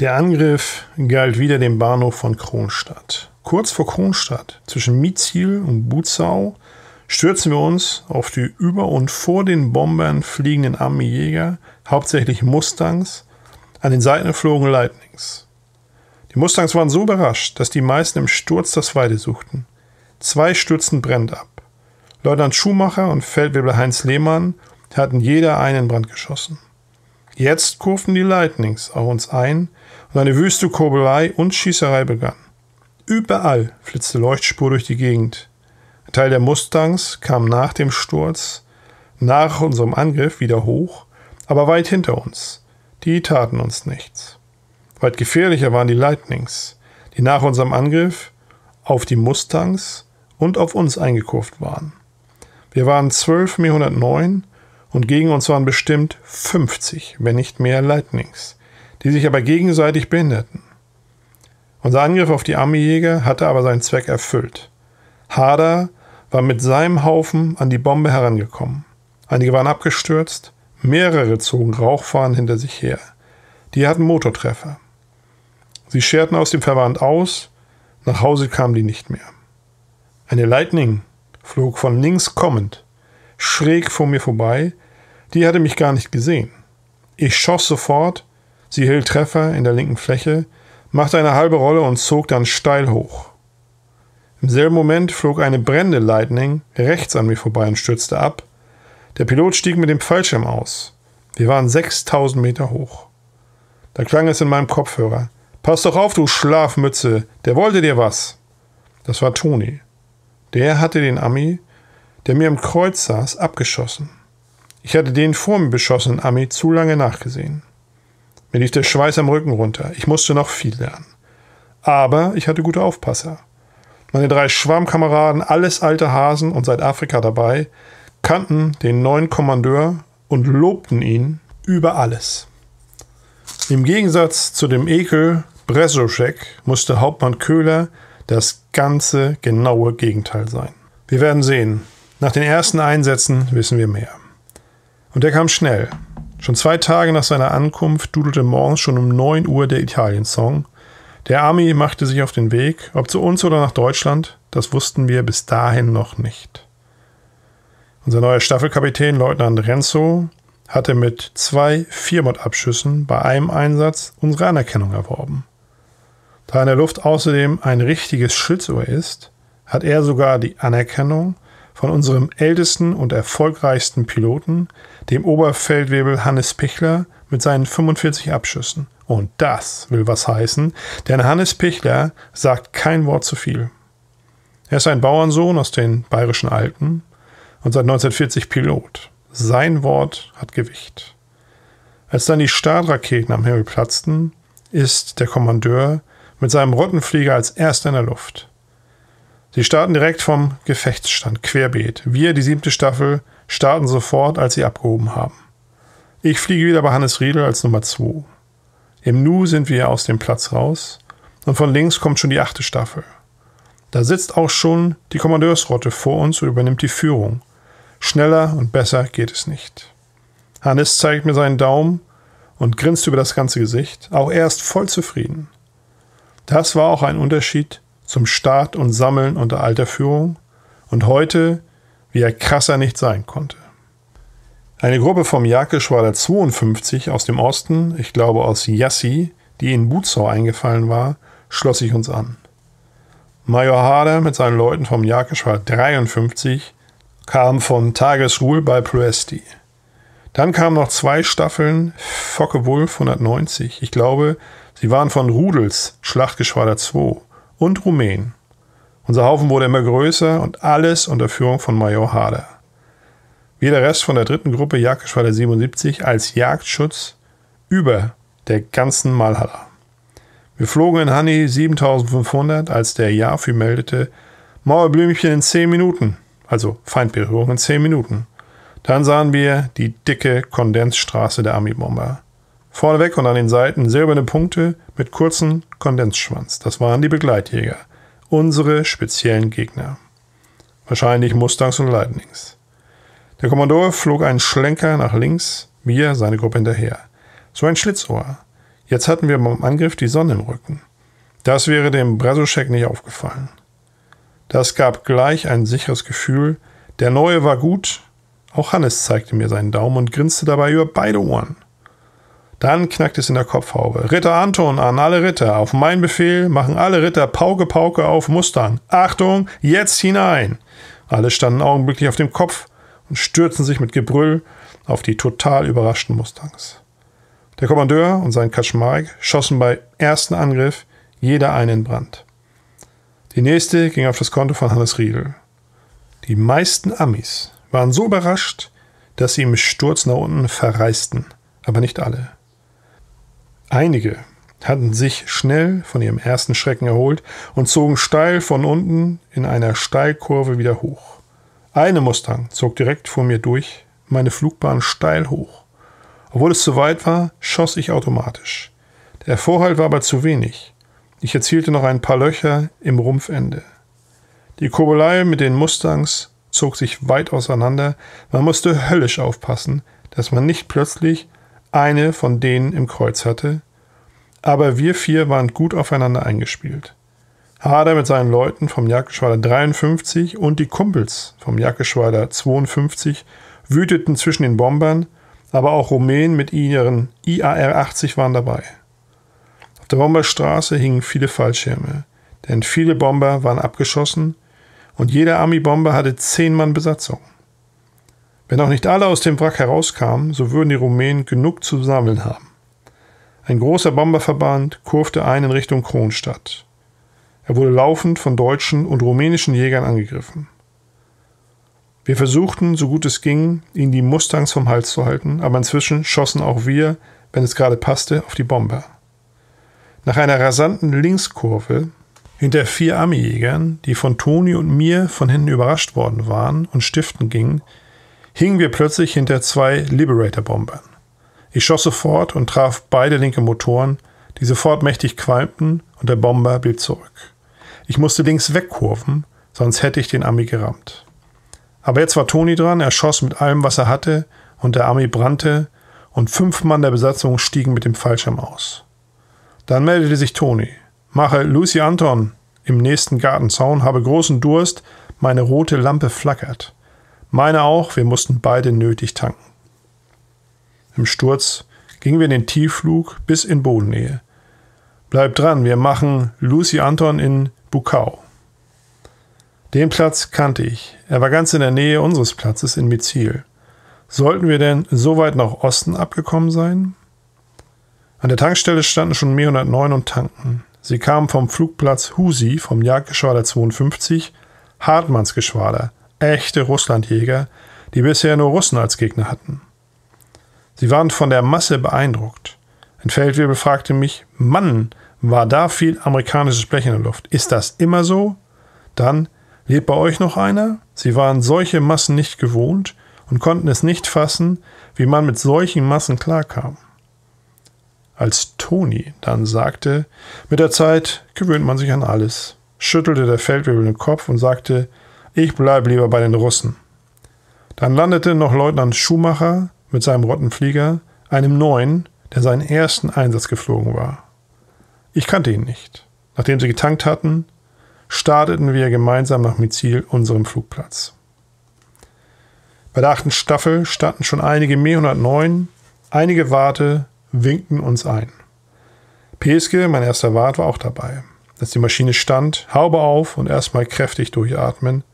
Der Angriff galt wieder dem Bahnhof von Kronstadt. Kurz vor Kronstadt, zwischen Mietziel und Butzau, stürzen wir uns auf die über und vor den Bombern fliegenden Armeejäger, hauptsächlich Mustangs, an den Seiten flogen Lightnings. Die Mustangs waren so überrascht, dass die meisten im Sturz das Weide suchten. Zwei stürzten brennend ab. Leutnant Schumacher und Feldwebel Heinz Lehmann hatten jeder einen Brand geschossen. Jetzt kurften die Lightnings auf uns ein und eine wüste Kurbelei und Schießerei begann. Überall flitzte Leuchtspur durch die Gegend. Ein Teil der Mustangs kam nach dem Sturz, nach unserem Angriff wieder hoch, aber weit hinter uns. Die taten uns nichts. Weit gefährlicher waren die Lightnings, die nach unserem Angriff auf die Mustangs und auf uns eingekurft waren. Wir waren 12 Mir 109 und gegen uns waren bestimmt 50, wenn nicht mehr Lightnings, die sich aber gegenseitig behinderten. Unser Angriff auf die Armeejäger hatte aber seinen Zweck erfüllt. Harder war mit seinem Haufen an die Bombe herangekommen. Einige waren abgestürzt, mehrere zogen Rauchfahnen hinter sich her. Die hatten Motortreffer. Sie scherten aus dem Verband aus, nach Hause kamen die nicht mehr. Eine Lightning flog von links kommend schräg vor mir vorbei, die hatte mich gar nicht gesehen. Ich schoss sofort, sie hielt Treffer in der linken Fläche, machte eine halbe Rolle und zog dann steil hoch. Im selben Moment flog eine brennende Lightning rechts an mir vorbei und stürzte ab. Der Pilot stieg mit dem Fallschirm aus. Wir waren 6000 Meter hoch. Da klang es in meinem Kopfhörer. Pass doch auf, du Schlafmütze, der wollte dir was. Das war Toni. Der hatte den Ami, der mir im Kreuz saß, abgeschossen. Ich hatte den vor mir beschossenen Ami zu lange nachgesehen. Mir lief der Schweiß am Rücken runter. Ich musste noch viel lernen. Aber ich hatte gute Aufpasser. Meine drei Schwarmkameraden, alles alte Hasen und seit Afrika dabei, kannten den neuen Kommandeur und lobten ihn über alles. Im Gegensatz zu dem Ekel Bresoschek musste Hauptmann Köhler das ganze genaue Gegenteil sein. Wir werden sehen. Nach den ersten Einsätzen wissen wir mehr. Und er kam schnell. Schon zwei Tage nach seiner Ankunft dudelte morgens schon um 9 Uhr der Italien-Song. Der Army machte sich auf den Weg, ob zu uns oder nach Deutschland, das wussten wir bis dahin noch nicht. Unser neuer Staffelkapitän, Leutnant Renzo, hatte mit zwei Viermod-Abschüssen bei einem Einsatz unsere Anerkennung erworben. Da in der Luft außerdem ein richtiges Schlitzohr ist, hat er sogar die Anerkennung von unserem ältesten und erfolgreichsten Piloten, dem Oberfeldwebel Hannes Pichler, mit seinen 45 Abschüssen. Und das will was heißen, denn Hannes Pichler sagt kein Wort zu viel. Er ist ein Bauernsohn aus den bayerischen Alpen und seit 1940 Pilot. Sein Wort hat Gewicht. Als dann die Startraketen am Himmel platzten, ist der Kommandeur mit seinem Rottenflieger als erster in der Luft. Sie starten direkt vom Gefechtsstand, querbeet. Wir, die siebte Staffel, starten sofort, als sie abgehoben haben. Ich fliege wieder bei Hannes Riedel als Nummer 2. Im Nu sind wir aus dem Platz raus und von links kommt schon die achte Staffel. Da sitzt auch schon die Kommandeursrotte vor uns und übernimmt die Führung. Schneller und besser geht es nicht. Hannes zeigt mir seinen Daumen und grinst über das ganze Gesicht. Auch er ist voll zufrieden. Das war auch ein Unterschied zum Start und Sammeln unter alter Führung und heute, wie er krasser nicht sein konnte. Eine Gruppe vom Jagdgeschwader 52 aus dem Osten, ich glaube aus Yassi, die in Butzau eingefallen war, schloss sich uns an. Major Harder mit seinen Leuten vom Jagdgeschwader 53 kam von Tagesruhl bei Ploesti. Dann kamen noch zwei Staffeln Focke-Wulf 190. Ich glaube, sie waren von Rudels Schlachtgeschwader 2 und Rumänen. Unser Haufen wurde immer größer und alles unter Führung von Major Harder. Wie der Rest von der dritten Gruppe Jagdgeschwader 77 als Jagdschutz über der ganzen Malhalla. Wir flogen in Honey 7500, als der Jafi meldete, Mauerblümchen in 10 Minuten also Feindberührung in 10 Minuten. Dann sahen wir die dicke Kondensstraße der Army-Bomber. Vorneweg und an den Seiten silberne Punkte mit kurzem Kondensschwanz. Das waren die Begleitjäger. Unsere speziellen Gegner. Wahrscheinlich Mustangs und Lightnings. Der Kommandeur flog einen Schlenker nach links, wir seine Gruppe hinterher. So ein Schlitzohr. Jetzt hatten wir beim Angriff die Sonne im Rücken. Das wäre dem Brasoschek nicht aufgefallen. Das gab gleich ein sicheres Gefühl. Der Neue war gut. Auch Hannes zeigte mir seinen Daumen und grinste dabei über beide Ohren. Dann knackt es in der Kopfhaube. Ritter Anton an alle Ritter. Auf mein Befehl machen alle Ritter Pauke Pauke auf Mustang. Achtung, jetzt hinein! Alle standen augenblicklich auf dem Kopf und stürzten sich mit Gebrüll auf die total überraschten Mustangs. Der Kommandeur und sein Kaczmarek schossen bei ersten Angriff jeder einen in Brand. Die nächste ging auf das Konto von Hannes Riedel. Die meisten Amis waren so überrascht, dass sie im Sturz nach unten verreisten, aber nicht alle. Einige hatten sich schnell von ihrem ersten Schrecken erholt und zogen steil von unten in einer Steilkurve wieder hoch. Eine Mustang zog direkt vor mir durch, meine Flugbahn steil hoch. Obwohl es zu weit war, schoss ich automatisch. Der Vorhalt war aber zu wenig. Ich erzielte noch ein paar Löcher im Rumpfende. Die Kurbelei mit den Mustangs zog sich weit auseinander. Man musste höllisch aufpassen, dass man nicht plötzlich eine von denen im Kreuz hatte, aber wir vier waren gut aufeinander eingespielt. Hader mit seinen Leuten vom Jagdgeschwader 53 und die Kumpels vom Jagdgeschwader 52 wüteten zwischen den Bombern, aber auch Rumänen mit ihren IAR-80 waren dabei. Auf der Bomberstraße hingen viele Fallschirme, denn viele Bomber waren abgeschossen und jeder Army-Bomber hatte zehn Mann Besatzung. Wenn auch nicht alle aus dem Wrack herauskamen, so würden die Rumänen genug zu sammeln haben. Ein großer Bomberverband kurfte ein in Richtung Kronstadt. Er wurde laufend von deutschen und rumänischen Jägern angegriffen. Wir versuchten, so gut es ging, ihnen die Mustangs vom Hals zu halten, aber inzwischen schossen auch wir, wenn es gerade passte, auf die Bomber. Nach einer rasanten Linkskurve hinter vier Armeejägern, die von Toni und mir von hinten überrascht worden waren und stiften gingen, hingen wir plötzlich hinter zwei Liberator-Bombern. Ich schoss sofort und traf beide linke Motoren, die sofort mächtig qualmten und der Bomber blieb zurück. Ich musste links wegkurven, sonst hätte ich den Ami gerammt. Aber jetzt war Toni dran, er schoss mit allem, was er hatte, und der Ami brannte, und fünf Mann der Besatzung stiegen mit dem Fallschirm aus. Dann meldete sich Toni. Mache Lucy Anton im nächsten Gartenzaun, habe großen Durst, meine rote Lampe flackert. Meine auch, wir mussten beide nötig tanken. Im Sturz gingen wir in den Tiefflug bis in Bodennähe. Bleibt dran, wir machen Lucy Anton in Bukau. Den Platz kannte ich. Er war ganz in der Nähe unseres Platzes in Mizil. Sollten wir denn so weit nach Osten abgekommen sein? An der Tankstelle standen schon mehr 109 und tanken. Sie kamen vom Flugplatz Husi vom Jagdgeschwader 52, Hartmanns Geschwader, echte Russlandjäger, die bisher nur Russen als Gegner hatten. Sie waren von der Masse beeindruckt. Ein Feldwebel fragte mich, Mann, war da viel amerikanisches Blech in der Luft. Ist das immer so? Dann, lebt bei euch noch einer? Sie waren solche Massen nicht gewohnt und konnten es nicht fassen, wie man mit solchen Massen klarkam. Als Toni dann sagte, mit der Zeit gewöhnt man sich an alles, schüttelte der Feldwebel den Kopf und sagte, ich bleibe lieber bei den Russen. Dann landete noch Leutnant Schumacher mit seinem Rottenflieger, einem neuen, der seinen ersten Einsatz geflogen war. Ich kannte ihn nicht. Nachdem sie getankt hatten, starteten wir gemeinsam nach Mizil, unserem Flugplatz. Bei der achten Staffel standen schon einige Me 109, einige Warte winkten uns ein. Peske, mein erster Wart, war auch dabei. Als die Maschine stand, Haube auf und erstmal kräftig durchatmen,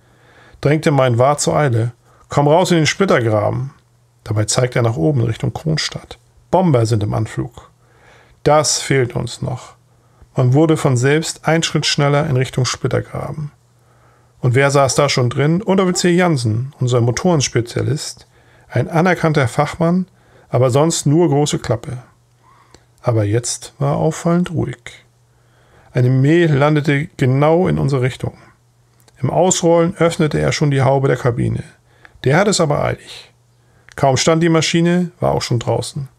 drängte mein Wart zur Eile. Komm raus in den Splittergraben. Dabei zeigt er nach oben Richtung Kronstadt. Bomber sind im Anflug. Das fehlt uns noch. Man wurde von selbst ein Schritt schneller in Richtung Splittergraben. Und wer saß da schon drin? Unteroffizier Jansen, unser Motorenspezialist, ein anerkannter Fachmann, aber sonst nur große Klappe. Aber jetzt war auffallend ruhig. Eine Mäh landete genau in unsere Richtung. Im Ausrollen öffnete er schon die Haube der Kabine. Der hat es aber eilig. Kaum stand die Maschine, war auch schon draußen.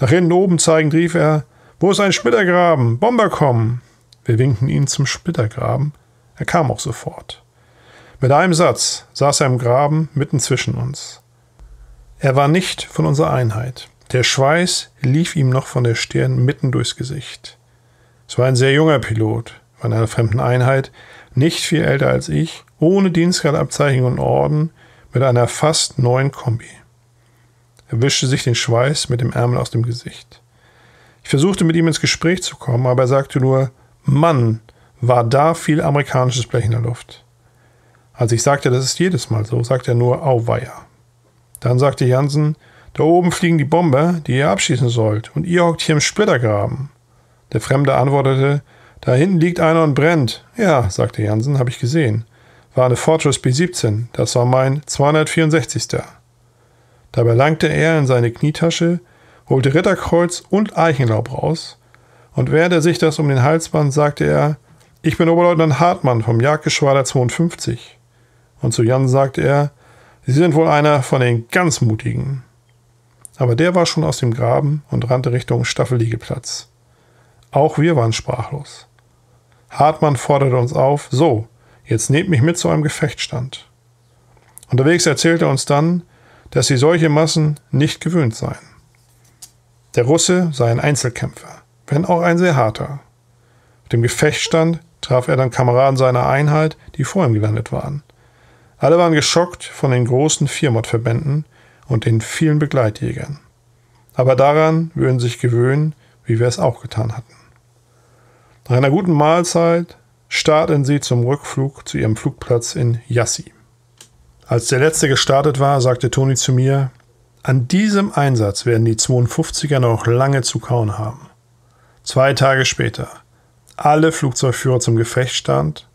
Nach hinten oben zeigend rief er, wo ist ein Splittergraben? Bomber kommen! Wir winkten ihn zum Splittergraben. Er kam auch sofort. Mit einem Satz saß er im Graben mitten zwischen uns. Er war nicht von unserer Einheit. Der Schweiß lief ihm noch von der Stirn mitten durchs Gesicht. Es war ein sehr junger Pilot, von einer fremden Einheit, nicht viel älter als ich, ohne Dienstgradabzeichen und Orden, mit einer fast neuen Kombi. Er wischte sich den Schweiß mit dem Ärmel aus dem Gesicht. Ich versuchte mit ihm ins Gespräch zu kommen, aber er sagte nur, Mann, war da viel amerikanisches Blech in der Luft. Als ich sagte, das ist jedes Mal so, sagte er nur Auweia. Dann sagte Jansen, da oben fliegen die Bomber, die ihr abschießen sollt, und ihr hockt hier im Splittergraben. Der Fremde antwortete, da hinten liegt einer und brennt. Ja, sagte Jansen, habe ich gesehen. War eine Fortress B-17, das war mein 264. Dabei langte er in seine Knietasche, holte Ritterkreuz und Eichenlaub raus, und während er sich das um den Hals band, sagte er, ich bin Oberleutnant Hartmann vom Jagdgeschwader 52. Und zu Jan sagte er, Sie sind wohl einer von den ganz Mutigen. Aber der war schon aus dem Graben und rannte Richtung Staffelliegeplatz. Auch wir waren sprachlos. Hartmann forderte uns auf, so, jetzt nehmt mich mit zu einem Gefechtsstand. Unterwegs erzählte er uns dann, dass sie solche Massen nicht gewöhnt seien. Der Russe sei ein Einzelkämpfer, wenn auch ein sehr harter. Auf dem Gefechtsstand traf er dann Kameraden seiner Einheit, die vor ihm gelandet waren. Alle waren geschockt von den großen Viermordverbänden und den vielen Begleitjägern. Aber daran würden sich gewöhnen, wie wir es auch getan hatten. Nach einer guten Mahlzeit starteten sie zum Rückflug zu ihrem Flugplatz in Yassi. Als der letzte gestartet war, sagte Toni zu mir, an diesem Einsatz werden die 52er noch lange zu kauen haben. Zwei Tage später. Alle Flugzeugführer zum Gefecht stand.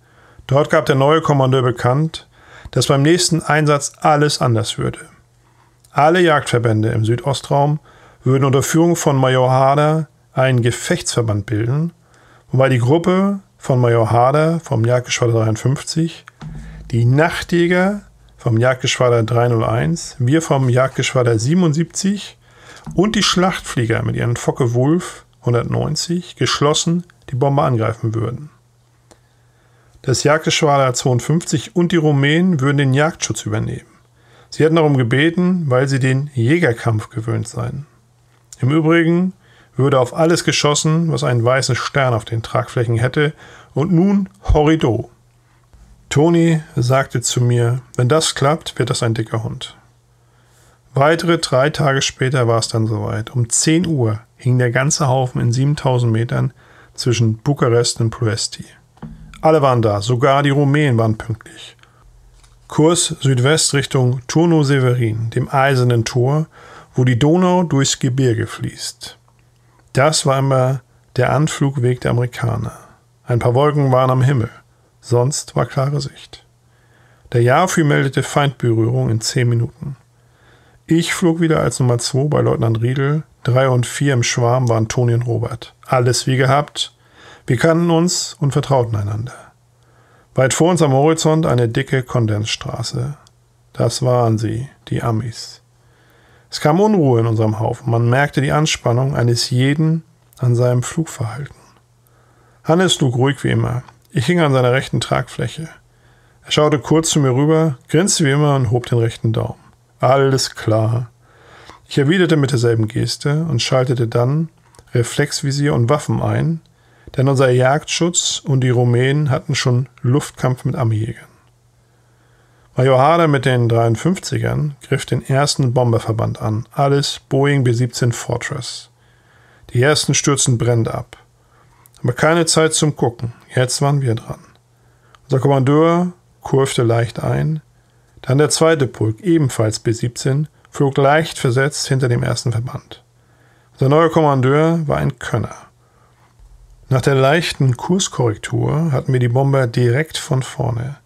Dort gab der neue Kommandeur bekannt, dass beim nächsten Einsatz alles anders würde. Alle Jagdverbände im Südostraum würden unter Führung von Major Harder einen Gefechtsverband bilden wobei die Gruppe von Major Harder vom Jagdgeschwader 53, die Nachtjäger vom Jagdgeschwader 301, wir vom Jagdgeschwader 77 und die Schlachtflieger mit ihren Focke Wulf 190 geschlossen die Bombe angreifen würden. Das Jagdgeschwader 52 und die Rumänen würden den Jagdschutz übernehmen. Sie hätten darum gebeten, weil sie den Jägerkampf gewöhnt seien. Im Übrigen würde auf alles geschossen, was einen weißen Stern auf den Tragflächen hätte, und nun Horrido. Toni sagte zu mir, wenn das klappt, wird das ein dicker Hund. Weitere drei Tage später war es dann soweit. Um 10 Uhr hing der ganze Haufen in 7000 Metern zwischen Bukarest und Ploesti. Alle waren da, sogar die Rumänen waren pünktlich. Kurs Südwest Richtung Turno Severin, dem eisernen Tor, wo die Donau durchs Gebirge fließt. Das war immer der Anflugweg der Amerikaner. Ein paar Wolken waren am Himmel, sonst war klare Sicht. Der Jahrfühl meldete Feindberührung in zehn Minuten. Ich flog wieder als Nummer zwei bei Leutnant Riedel, drei und vier im Schwarm waren Toni und Robert. Alles wie gehabt. Wir kannten uns und vertrauten einander. Weit vor uns am Horizont eine dicke Kondensstraße. Das waren sie, die Amis. Es kam Unruhe in unserem Haufen. Man merkte die Anspannung eines jeden an seinem Flugverhalten. Hannes schlug ruhig wie immer. Ich hing an seiner rechten Tragfläche. Er schaute kurz zu mir rüber, grinste wie immer und hob den rechten Daumen. Alles klar. Ich erwiderte mit derselben Geste und schaltete dann Reflexvisier und Waffen ein, denn unser Jagdschutz und die Rumänen hatten schon Luftkampf mit Armeejägern. Major Harder mit den 53ern griff den ersten Bomberverband an, alles Boeing B-17 Fortress. Die ersten stürzten brennend ab. Aber keine Zeit zum Gucken, jetzt waren wir dran. Unser Kommandeur kurfte leicht ein, dann der zweite Pulk, ebenfalls B-17, flog leicht versetzt hinter dem ersten Verband. Unser neuer Kommandeur war ein Könner. Nach der leichten Kurskorrektur hatten wir die Bomber direkt von vorne.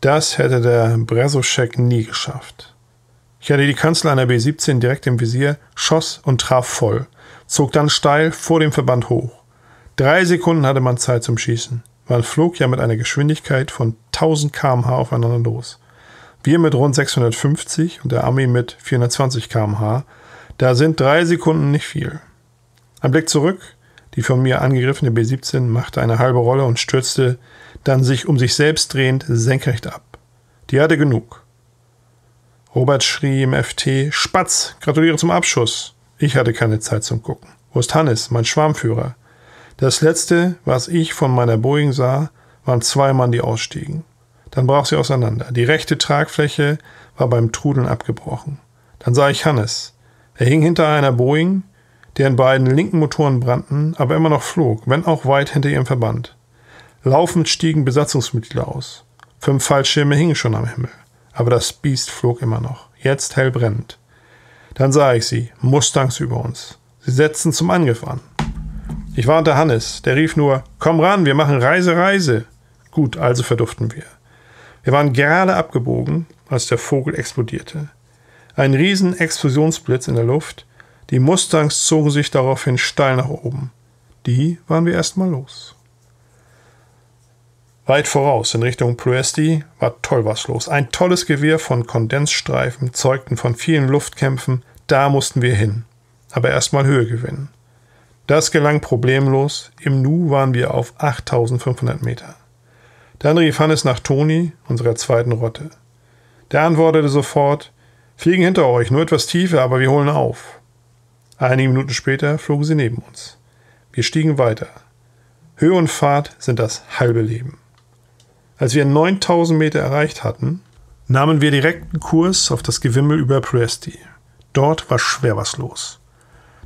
Das hätte der Bresoschek nie geschafft. Ich hatte die Kanzel einer B-17 direkt im Visier, schoss und traf voll, zog dann steil vor dem Verband hoch. Drei Sekunden hatte man Zeit zum Schießen. Man flog ja mit einer Geschwindigkeit von 1000 km/h aufeinander los. Wir mit rund 650 und der Armee mit 420 km/h. Da sind drei Sekunden nicht viel. Ein Blick zurück. Die von mir angegriffene B-17 machte eine halbe Rolle und stürzte dann sich um sich selbst drehend senkrecht ab. Die hatte genug. Robert schrie im FT: Spatz, gratuliere zum Abschuss. Ich hatte keine Zeit zum Gucken. Wo ist Hannes, mein Schwarmführer? Das letzte, was ich von meiner Boeing sah, waren zwei Mann, die ausstiegen. Dann brach sie auseinander. Die rechte Tragfläche war beim Trudeln abgebrochen. Dann sah ich Hannes. Er hing hinter einer Boeing, deren beiden linken Motoren brannten, aber immer noch flog, wenn auch weit hinter ihrem Verband. Laufend stiegen Besatzungsmitglieder aus. Fünf Fallschirme hingen schon am Himmel. Aber das Biest flog immer noch, jetzt hell brennend. Dann sah ich sie, Mustangs über uns. Sie setzten zum Angriff an. Ich warnte Hannes, der rief nur, komm ran, wir machen Reise, Reise. Gut, also verduften wir. Wir waren gerade abgebogen, als der Vogel explodierte. Ein riesen Explosionsblitz in der Luft. Die Mustangs zogen sich daraufhin steil nach oben. Die waren wir erstmal los. Weit voraus in Richtung Ploesti war toll was los. Ein tolles Gewirr von Kondensstreifen zeugten von vielen Luftkämpfen. Da mussten wir hin. Aber erstmal Höhe gewinnen. Das gelang problemlos. Im Nu waren wir auf 8500 Meter. Dann rief Hannes nach Toni, unserer zweiten Rotte. Der antwortete sofort: Fliegen hinter euch, nur etwas tiefer, aber wir holen auf. Einige Minuten später flogen sie neben uns. Wir stiegen weiter. Höhe und Fahrt sind das halbe Leben. Als wir 9000 Meter erreicht hatten, nahmen wir direkten Kurs auf das Gewimmel über Presti. Dort war schwer was los.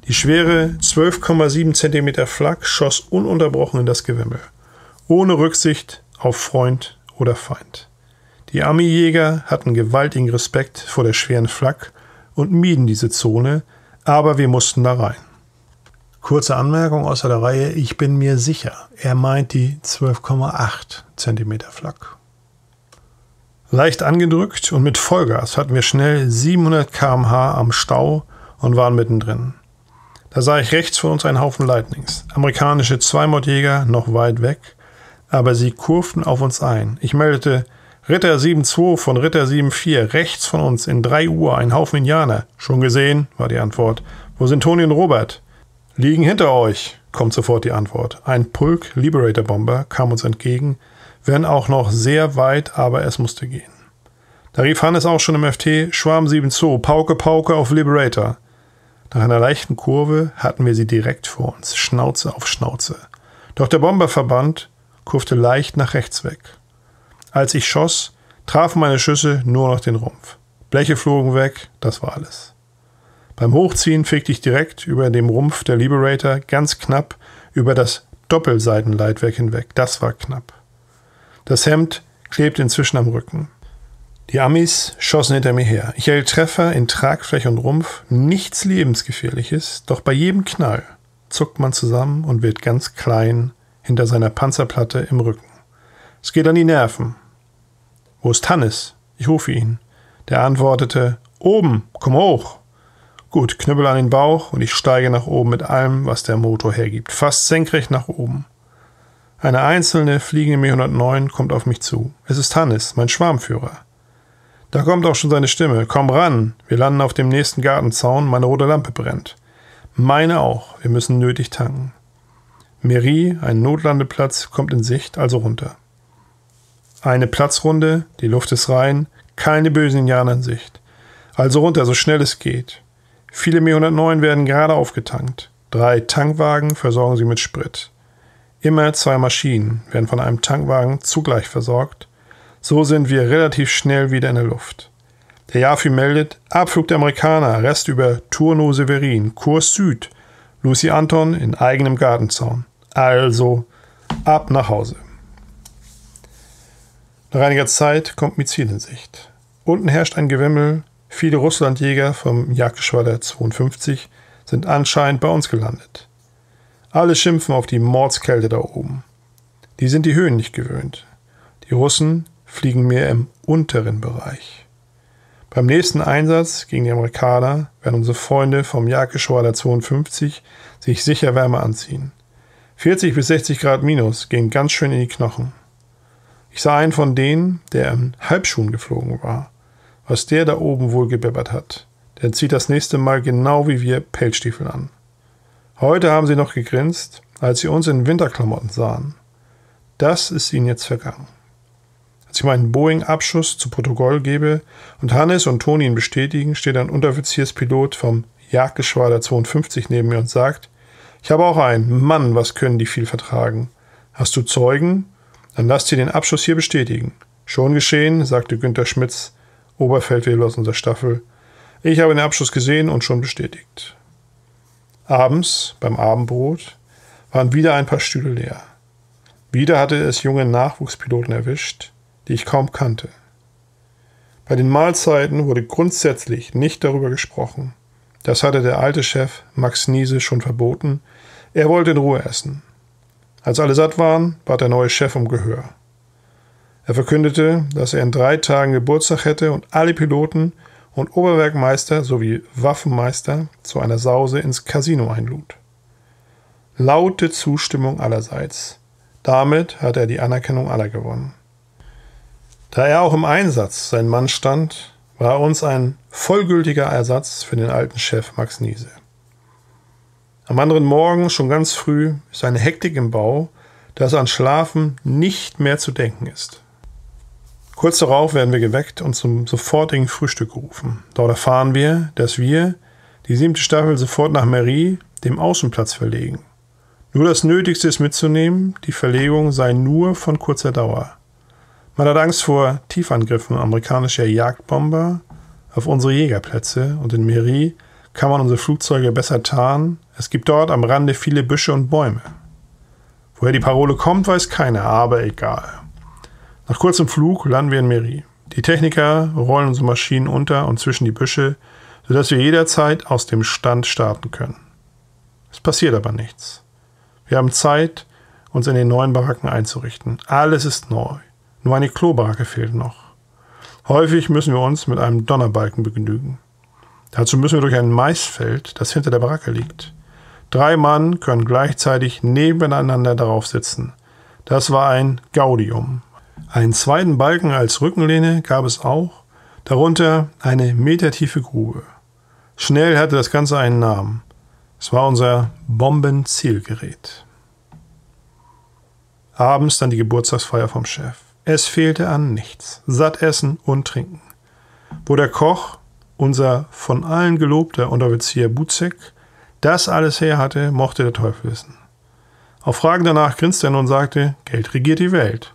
Die schwere 12,7 cm Flak schoss ununterbrochen in das Gewimmel, ohne Rücksicht auf Freund oder Feind. Die Armeejäger hatten gewaltigen Respekt vor der schweren Flak und mieden diese Zone, aber wir mussten da rein. Kurze Anmerkung außer der Reihe, ich bin mir sicher, er meint die 12,8 cm Flak. Leicht angedrückt und mit Vollgas hatten wir schnell 700 km/h am Stau und waren mittendrin. Da sah ich rechts von uns einen Haufen Lightnings, amerikanische Zweimordjäger noch weit weg, aber sie kurften auf uns ein. Ich meldete Ritter 7-2 von Ritter 7-4, rechts von uns in 3 Uhr ein Haufen Indianer. Schon gesehen, war die Antwort. Wo sind Toni und Robert? Liegen hinter euch, kommt sofort die Antwort. Ein Pulk Liberator Bomber kam uns entgegen, wenn auch noch sehr weit, aber es musste gehen. Da rief Hannes auch schon im FT Schwarm 7 Zoo, Pauke, Pauke auf Liberator. Nach einer leichten Kurve hatten wir sie direkt vor uns, Schnauze auf Schnauze. Doch der Bomberverband kurfte leicht nach rechts weg. Als ich schoss, trafen meine Schüsse nur noch den Rumpf. Bleche flogen weg, das war alles. Beim Hochziehen fegte ich direkt über dem Rumpf der Liberator ganz knapp über das Doppelseitenleitwerk hinweg. Das war knapp. Das Hemd klebte inzwischen am Rücken. Die Amis schossen hinter mir her. Ich erhielt Treffer in Tragfläche und Rumpf, nichts lebensgefährliches, doch bei jedem Knall zuckt man zusammen und wird ganz klein hinter seiner Panzerplatte im Rücken. Es geht an die Nerven. Wo ist Hannes? Ich rufe ihn. Der antwortete: Oben, komm hoch. Gut, Knüppel an den Bauch und ich steige nach oben mit allem, was der Motor hergibt. Fast senkrecht nach oben. Eine einzelne fliegende Mi 109 kommt auf mich zu. Es ist Hannes, mein Schwarmführer. Da kommt auch schon seine Stimme. Komm ran, wir landen auf dem nächsten Gartenzaun, meine rote Lampe brennt. Meine auch, wir müssen nötig tanken. Mairie, ein Notlandeplatz, kommt in Sicht, also runter. Eine Platzrunde, die Luft ist rein, keine bösen Indianer in Sicht. Also runter, so schnell es geht. Viele Mi 109 werden gerade aufgetankt. Drei Tankwagen versorgen sie mit Sprit. Immer zwei Maschinen werden von einem Tankwagen zugleich versorgt. So sind wir relativ schnell wieder in der Luft. Der Jafi meldet Abflug der Amerikaner, Rest über Turno Severin, Kurs Süd, Lucy Anton in eigenem Gartenzaun. Also ab nach Hause. Nach einiger Zeit kommt Mizil in Sicht. Unten herrscht ein Gewimmel, Viele Russlandjäger vom Jagdgeschwader 52 sind anscheinend bei uns gelandet. Alle schimpfen auf die Mordskälte da oben. Die sind die Höhen nicht gewöhnt. Die Russen fliegen mehr im unteren Bereich. Beim nächsten Einsatz gegen die Amerikaner werden unsere Freunde vom Jagdgeschwader 52 sich sicher Wärme anziehen. 40 bis 60 Grad minus gehen ganz schön in die Knochen. Ich sah einen von denen, der in Halbschuhen geflogen war was der da oben wohl gebibbert hat. Der zieht das nächste Mal genau wie wir Pelzstiefel an. Heute haben sie noch gegrinst, als sie uns in Winterklamotten sahen. Das ist ihnen jetzt vergangen. Als ich meinen Boeing-Abschuss zu Protokoll gebe und Hannes und Toni ihn bestätigen, steht ein Unteroffizierspilot vom Jagdgeschwader 52 neben mir und sagt, ich habe auch einen. Mann, was können die viel vertragen. Hast du Zeugen? Dann lass dir den Abschuss hier bestätigen. Schon geschehen, sagte Günther Schmitz, Oberfeldwebel aus unserer Staffel. Ich habe den Abschuss gesehen und schon bestätigt. Abends, beim Abendbrot, waren wieder ein paar Stühle leer. Wieder hatte es junge Nachwuchspiloten erwischt, die ich kaum kannte. Bei den Mahlzeiten wurde grundsätzlich nicht darüber gesprochen. Das hatte der alte Chef Max Niese schon verboten. Er wollte in Ruhe essen. Als alle satt waren, bat der neue Chef um Gehör. Er verkündete, dass er in drei Tagen Geburtstag hätte und alle Piloten und Oberwerkmeister sowie Waffenmeister zu einer Sause ins Casino einlud. Laute Zustimmung allerseits. Damit hat er die Anerkennung aller gewonnen. Da er auch im Einsatz sein Mann stand, war uns ein vollgültiger Ersatz für den alten Chef Max Niese. Am anderen Morgen, schon ganz früh, ist eine Hektik im Bau, dass an Schlafen nicht mehr zu denken ist. Kurz darauf werden wir geweckt und zum sofortigen Frühstück gerufen. Dort erfahren wir, dass wir die siebte Staffel sofort nach Mairie, dem Außenplatz, verlegen. Nur das Nötigste ist mitzunehmen, die Verlegung sei nur von kurzer Dauer. Man hat Angst vor Tiefangriffen amerikanischer Jagdbomber auf unsere Jägerplätze und in Mairie kann man unsere Flugzeuge besser tarnen. Es gibt dort am Rande viele Büsche und Bäume. Woher die Parole kommt, weiß keiner, aber egal. Nach kurzem Flug landen wir in Meri. Die Techniker rollen unsere Maschinen unter und zwischen die Büsche, sodass wir jederzeit aus dem Stand starten können. Es passiert aber nichts. Wir haben Zeit, uns in den neuen Baracken einzurichten. Alles ist neu. Nur eine Klobaracke fehlt noch. Häufig müssen wir uns mit einem Donnerbalken begnügen. Dazu müssen wir durch ein Maisfeld, das hinter der Baracke liegt. Drei Mann können gleichzeitig nebeneinander darauf sitzen. Das war ein Gaudium, einen zweiten Balken als Rückenlehne gab es auch, darunter eine metertiefe Grube. Schnell hatte das Ganze einen Namen. Es war unser Bombenzielgerät. Abends dann die Geburtstagsfeier vom Chef. Es fehlte an nichts. Satt essen und trinken. Wo der Koch, unser von allen gelobter Unteroffizier Buzek, das alles her hatte, mochte der Teufel wissen. Auf Fragen danach grinste er nun und sagte, Geld regiert die Welt.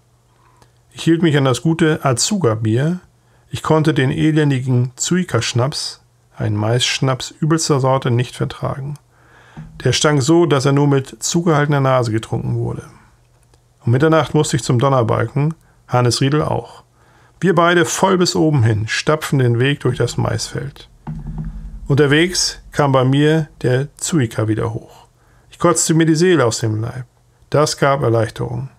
Ich hielt mich an das gute Azuga-Bier. Ich konnte den elendigen Zuika-Schnaps, einen Maisschnaps übelster Sorte, nicht vertragen. Der stank so, dass er nur mit zugehaltener Nase getrunken wurde. Um Mitternacht musste ich zum Donnerbalken, Hannes Riedel auch. Wir beide voll bis oben hin, stapfen den Weg durch das Maisfeld. Unterwegs kam bei mir der Zuika wieder hoch. Ich kotzte mir die Seele aus dem Leib. Das gab Erleichterung.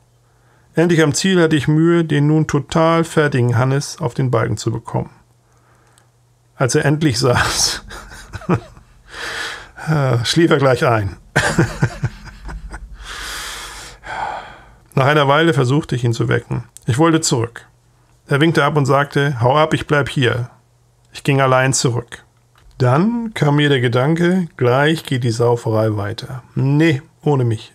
Endlich am Ziel hatte ich Mühe, den nun total fertigen Hannes auf den Balken zu bekommen. Als er endlich saß, schlief er gleich ein. Nach einer Weile versuchte ich ihn zu wecken. Ich wollte zurück. Er winkte ab und sagte, hau ab, ich bleib hier. Ich ging allein zurück. Dann kam mir der Gedanke, gleich geht die Sauferei weiter. Nee, ohne mich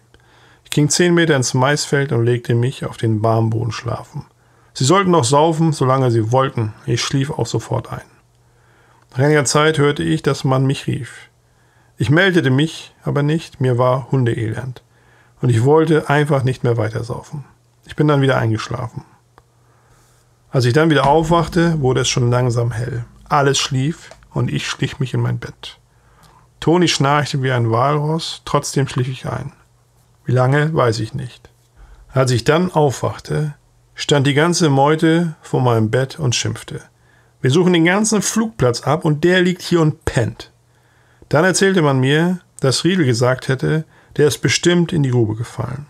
ging zehn Meter ins Maisfeld und legte mich auf den Barmboden schlafen. Sie sollten noch saufen, solange sie wollten. Ich schlief auch sofort ein. Nach einiger Zeit hörte ich, dass man mich rief. Ich meldete mich aber nicht, mir war Hundeelend. Und ich wollte einfach nicht mehr weiter saufen. Ich bin dann wieder eingeschlafen. Als ich dann wieder aufwachte, wurde es schon langsam hell. Alles schlief und ich schlich mich in mein Bett. Toni schnarchte wie ein Walross, trotzdem schlief ich ein. Wie lange, weiß ich nicht. Als ich dann aufwachte, stand die ganze Meute vor meinem Bett und schimpfte. Wir suchen den ganzen Flugplatz ab und der liegt hier und pennt. Dann erzählte man mir, dass Riedel gesagt hätte, der ist bestimmt in die Grube gefallen.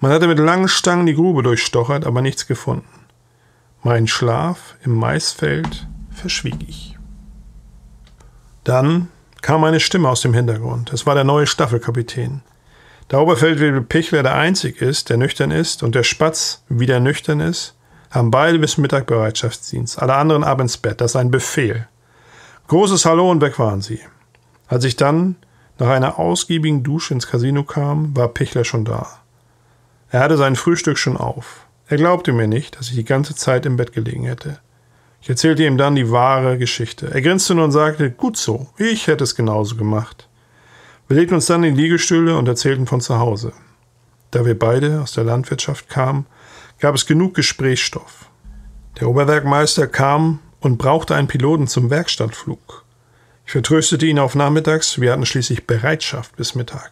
Man hatte mit langen Stangen die Grube durchstochert, aber nichts gefunden. Mein Schlaf im Maisfeld verschwieg ich. Dann kam eine Stimme aus dem Hintergrund. Es war der neue Staffelkapitän. Da Oberfeldwebel Pichler der Einzige ist, der nüchtern ist, und der Spatz wieder nüchtern ist, haben beide bis Mittag Bereitschaftsdienst, alle anderen ab ins Bett. Das ist ein Befehl. Großes Hallo und weg waren sie. Als ich dann nach einer ausgiebigen Dusche ins Casino kam, war Pichler schon da. Er hatte sein Frühstück schon auf. Er glaubte mir nicht, dass ich die ganze Zeit im Bett gelegen hätte. Ich erzählte ihm dann die wahre Geschichte. Er grinste nur und sagte, gut so, ich hätte es genauso gemacht. Wir legten uns dann in Liegestühle und erzählten von zu Hause. Da wir beide aus der Landwirtschaft kamen, gab es genug Gesprächsstoff. Der Oberwerkmeister kam und brauchte einen Piloten zum Werkstattflug. Ich vertröstete ihn auf nachmittags, wir hatten schließlich Bereitschaft bis Mittag.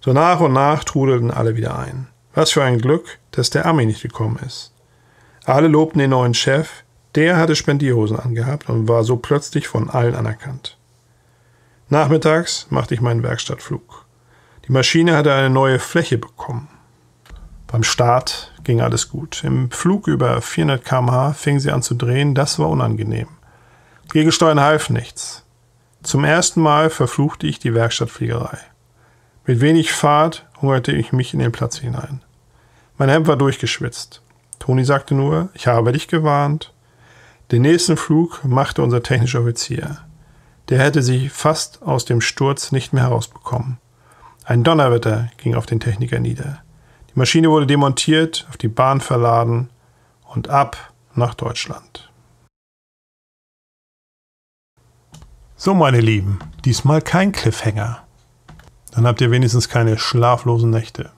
So nach und nach trudelten alle wieder ein. Was für ein Glück, dass der Ami nicht gekommen ist. Alle lobten den neuen Chef, der hatte Spendierhosen angehabt und war so plötzlich von allen anerkannt. Nachmittags machte ich meinen Werkstattflug. Die Maschine hatte eine neue Fläche bekommen. Beim Start ging alles gut. Im Flug über 400 km/h fing sie an zu drehen, das war unangenehm. Gegensteuern half nichts. Zum ersten Mal verfluchte ich die Werkstattfliegerei. Mit wenig Fahrt hungerte ich mich in den Platz hinein. Mein Hemd war durchgeschwitzt. Toni sagte nur, ich habe dich gewarnt. Den nächsten Flug machte unser technischer Offizier. Der hätte sich fast aus dem Sturz nicht mehr herausbekommen. Ein Donnerwetter ging auf den Techniker nieder. Die Maschine wurde demontiert, auf die Bahn verladen und ab nach Deutschland. So, meine Lieben, diesmal kein Cliffhanger. Dann habt ihr wenigstens keine schlaflosen Nächte.